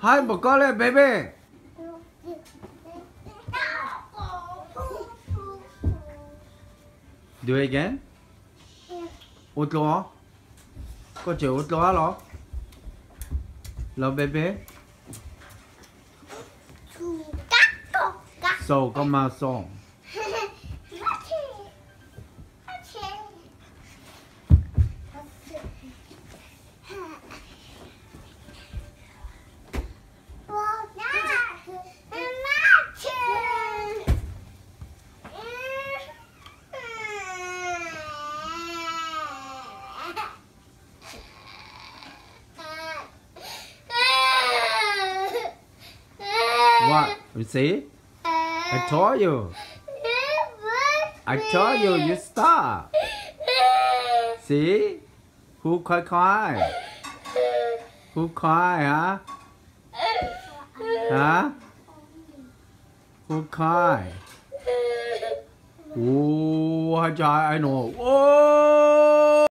Hai một con lên baby. Do it again. Út lo. Có chịu út lo lo. Lo baby. So con mà song. What? You see? I told you. I told you. You stop. See? Who cry cry? Who cry, huh? Huh? Who cry? Oh, I, know. Oh!